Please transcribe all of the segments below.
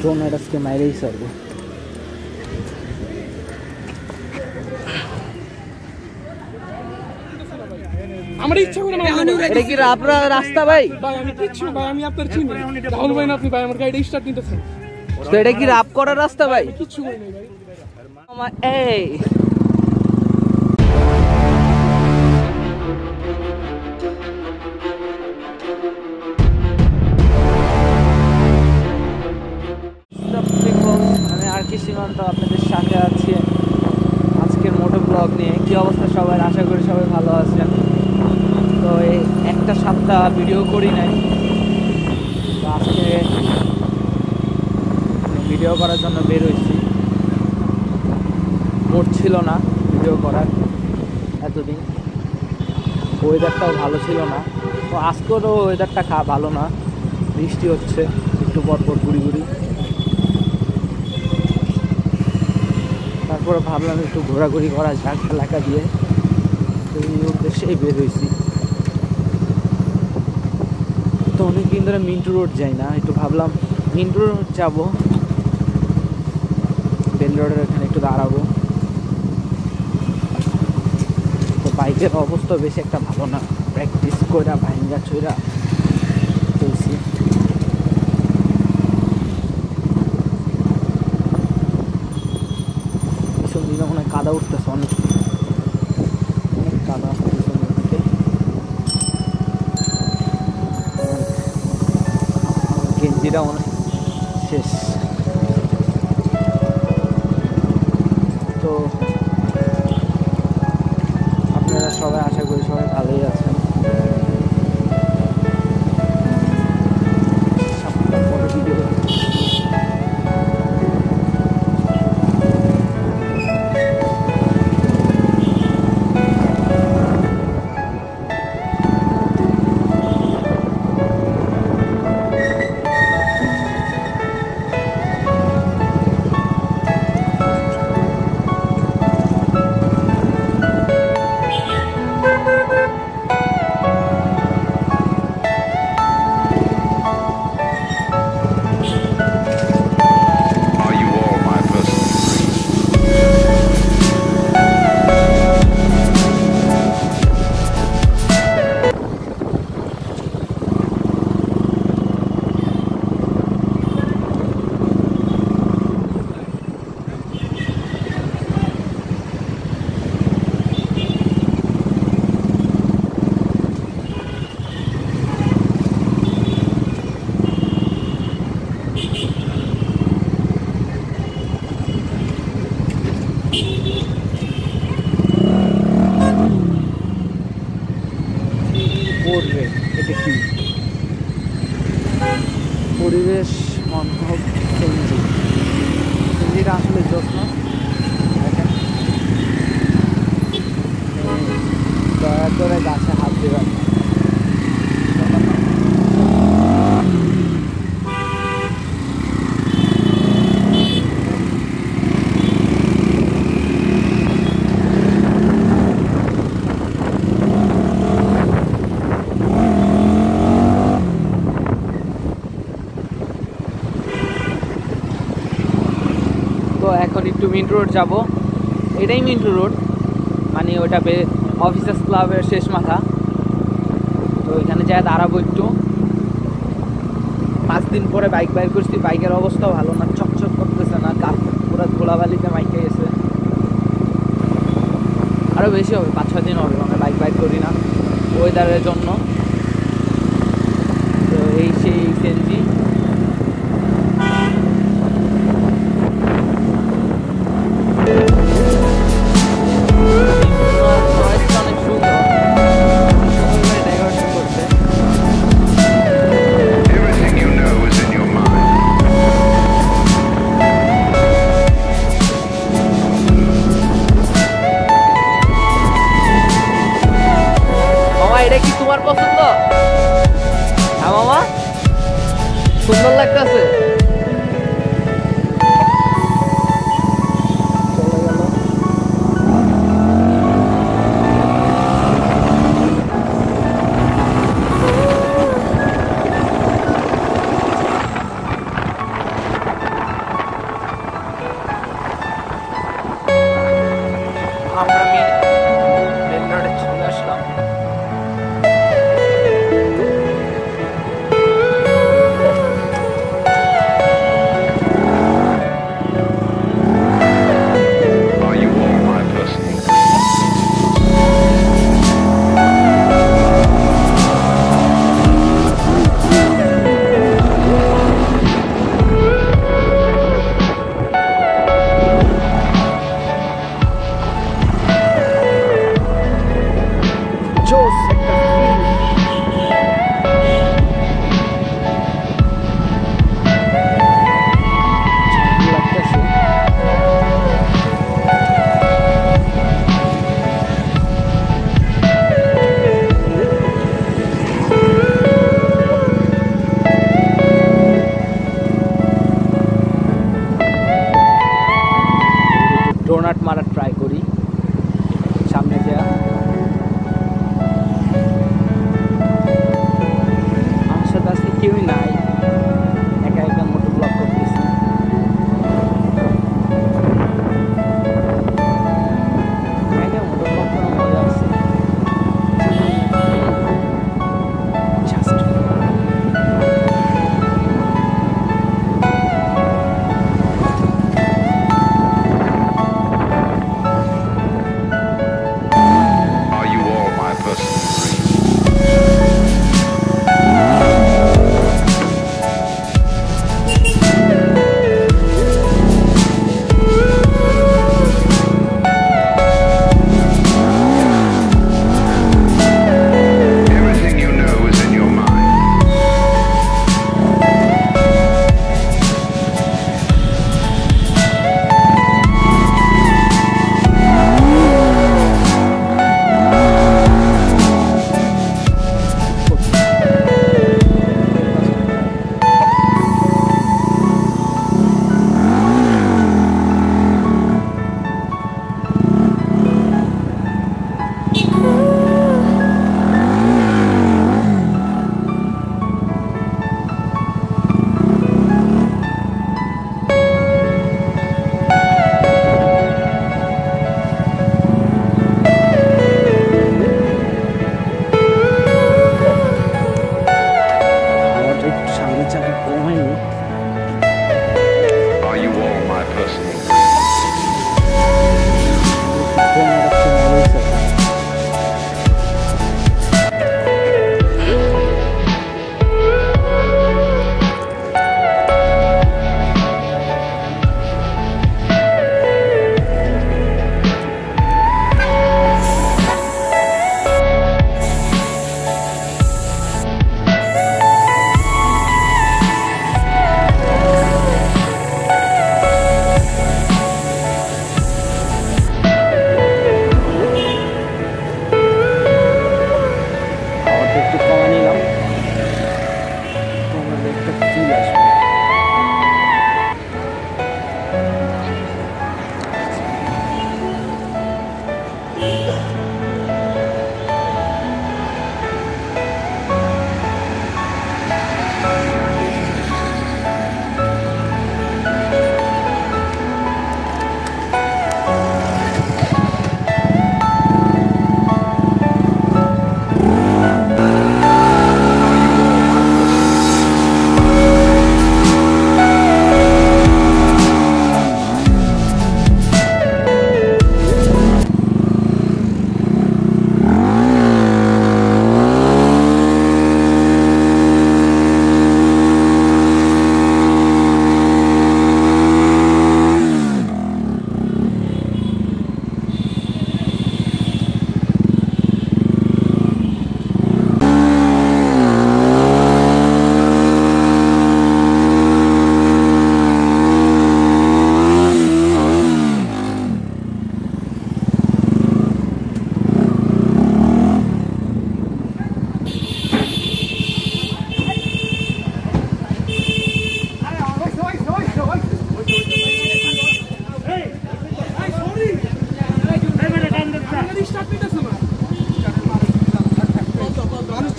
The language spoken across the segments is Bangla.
ড্রোনের আজকে মাইরেই সারবো আমার ইচ্ছা করে না এটা কি আপনার রাস্তা ভাই? ভাই আমি কিচ্ছু ভাই আমি আপনার চিনি। রাহুল ভাই না আপনি ভাই আমার গাড়ি স্টার্ট নিতেছেন। তো এটা কি রাপ করার রাস্তা ভাই? কিচ্ছু করি নাই ভাই। এই। ভিডিও করি নাই। আজকে ভিডিও করার জন্য বের হয়েছি। মোট ছিল না ভিডিও করার এতদিন। ওয়েদারটাও ভালো ছিল না। তো আজকেরও ওয়েদারটা খা ভালো না। বৃষ্টি হচ্ছে, একটু পর পর ঘুরি ঘুরি। তারপরে ভাবলাম একটু ঘোরাঘুরি করা যাক এলাকা দিয়ে। সেই উদ্দেশ্যেই বের হয়েছি। তো অনেকদিন ধরে মিন্টু রোড যাই না, একটু ভাবলাম মিন্টু রোড যাব। বেল রোডের এখানে একটু দাঁড়াবো। তো বাইকের অবস্থা বেশি একটা ভালো না। প্র্যাকটিস কইরা, ভাইঙ্গা হয় কাদা উঠতেছে অনেক অনেক। গেঞ্জিটা অনেক শেষ তো পড়বে এটা কি? পরিবেশ বান্ধব সঞ্জি সঞ্জিটা আসলে যত্ন। দয়া করে গাছে হাত দেবেন না। তো এখন একটু মিন্টু রোড যাব। এটাই মিন্টু রোড মানে ওটা অফিসার্স ক্লাবের শেষ মাথা। তো ওইখানে যাই দাঁড়াবো একটু। পাঁচ দিন পরে বাইক বাইর করছি। বাইকের অবস্থাও ভালো না, চকচক করতেছে না কাপ পুরো ধুলাবালিতে মাইকে গেছে। আরও বেশি হবে পাঁচ ছয় দিন হবে মানে বাইক বাইক করি না। ওয়েদারের জন্য।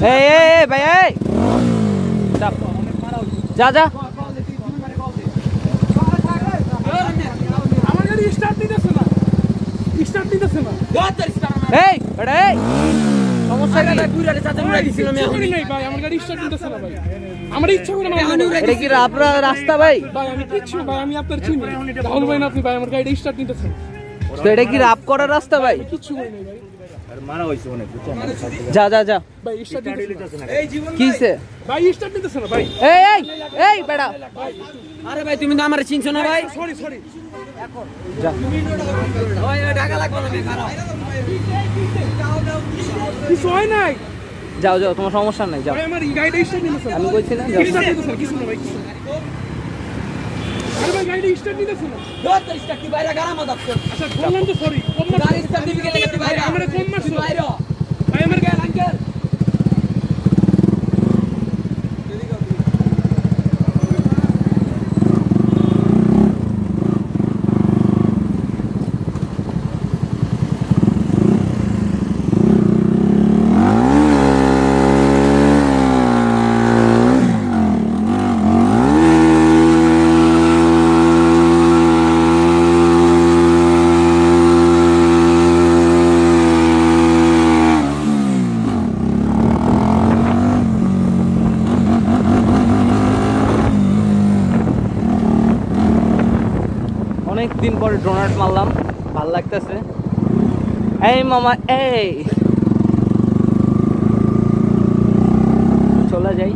এই এই এই ভাই এই। যা। যা এই বেটা এই। সমস্যা কি? নাই ভাই আমার গাড়ি স্টার্ট নিতেছে না ভাই আমার ইচ্ছা করে না এটা কি আপনার রাস্তা ভাই? ভাই আমি কিচ্ছু ভাই আমি আপনার চিনি। রাহুল ভাই না আপনি ভাই আমার গাড়ি স্টার্ট তো এটা কি রাপ করার রাস্তা ভাই? কিচ্ছু করি নাই ভাই। যা যা যা। ভাই স্টার্ট নিতেছে না। কিসে ভাই স্টার্ট নিতেছে না ভাই। এই এই এই বেটা আরে ভাই তুমি তো আমার চিনছো না ভাই। Sorry sorry. যা। ওই টাকা লাগবে না খারাপ কিছু নাই? যাও যাও তোমার সমস্যা নাই যাও। স্টার্ট আমি বলছি না যাও। স্টার্ট নিতেছে না কিছু না ভাই কিছু না। আরে ভাই গাড়িটা স্টার্ট নিতেছে না। দশ টাকা বাইরে গাড়া কর আচ্ছা বললাম তো সরি। സർട്ടിഫിക്കറ്റ് വരാം. ডোনাট মারলাম ভালো লাগতেছে। এই মামা এই। চলে যাই।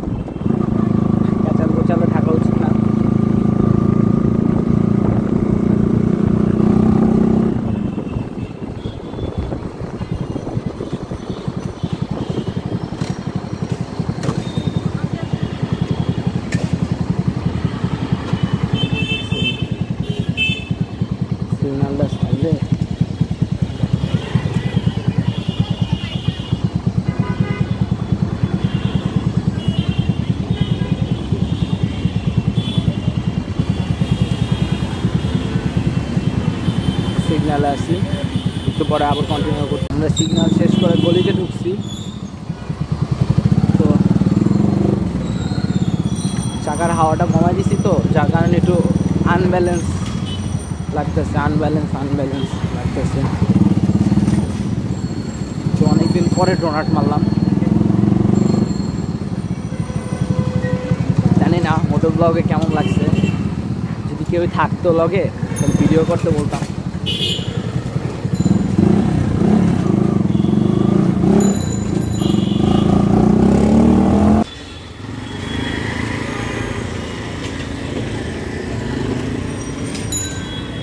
সিগন্যালে আসি, একটু পরে আবার কন্টিনিউ করছি। আমরা সিগন্যাল শেষ করে গলিতে ঢুকছি। তো চাকার হাওয়াটা কমাই দিছি তো, যার কারণে একটু আনব্যালেন্স লাগতেছে আনব্যালেন্স আনব্যালেন্স লাগতেছে। তো অনেকদিন পরে ডোনাট মারলাম। জানি না মোটর ব্লগে কেমন লাগছে। যদি কেউ থাকতো লগে ভিডিও করতে বলতাম।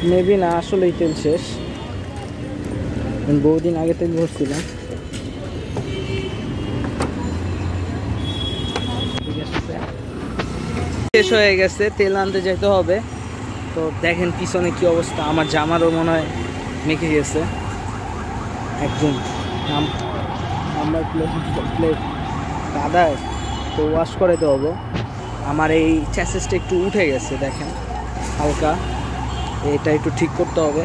মেবি না, আসলেই তেল শেষ। বহুদিন আগে তেল ভরছিলাম শেষ হয়ে গেছে, তেল আনতে যেতে হবে। তো দেখেন পিছনে কি অবস্থা। আমার জামারও মনে হয় মেখে গেছে। একদম। নাম্বার প্লেট কাদায় তো ওয়াশ করে হব। আমার এই চ্যাসেসটা একটু উঠে গেছে, দেখেন। হালকা। এটা একটু ঠিক করতে হবে।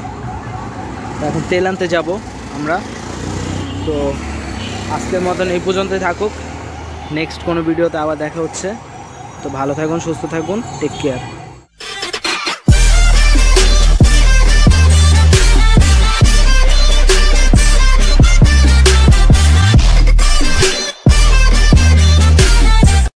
এখন তেল আনতে যাব আমরা। তো আজকের মতন এই পর্যন্তই থাকুক। নেক্সট কোনো ভিডিওতে আবার দেখা হচ্ছে। তো ভালো থাকুন, সুস্থ থাকুন। Take care